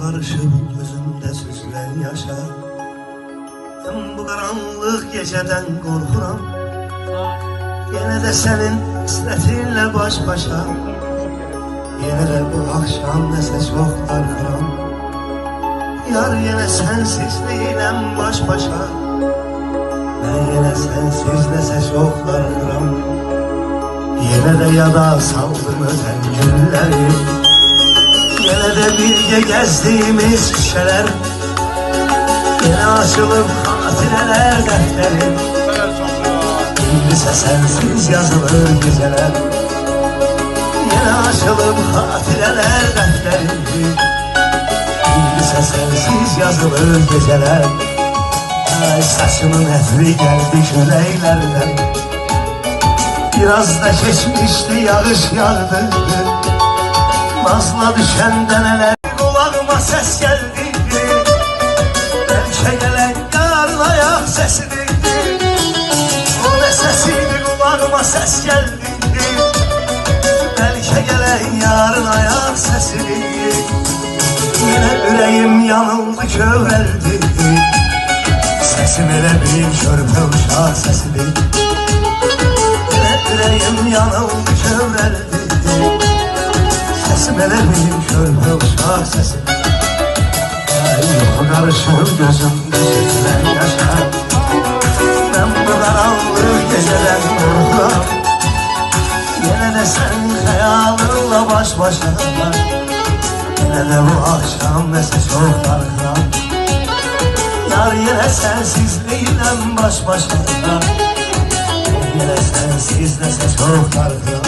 karışır gözümde süzülen yaşa. Ben bu karanlık geceden korkuram Yine de senin hasretinle baş başa. Yine de bu akşam nese çok darkıram Yar yine sensizliğiyle baş başa. Ben yine sensiz nese çok darkıram Yine de yada saldım öten günleri Yine de birge gezdiğimiz köşeler Yine açılıp hatireler defterim İngilizce sensiz yazılır geceler. Yine açılıp hatireler defterim İngilizce sensiz yazılır geceler. Ay saçımın etri geldi küleylerden Biraz da geçmişti yağış yağdı Nazla düşen deneler Kulağıma ses geldi. Belki gelen yarın ayak sesidir O ne sesiydi kulağıma ses geldi. Belki gelen yarın ayak sesidir Yine yüreğim yanıldı kövreldi Sesim elə bir körpə uşaq sesidir Yine yüreğim yanıldı kövreldi Sesim bir körpə uşaq sesidir Ay yok karışır gözümde süzülen yaşa Ben bu karanlık geceden korkuram Yine de sen hayalınla baş başa Yine de bu akşam nese çok darkıram Yar yine sensizliğiyle baş başa Yine sensiz nese çok Hey!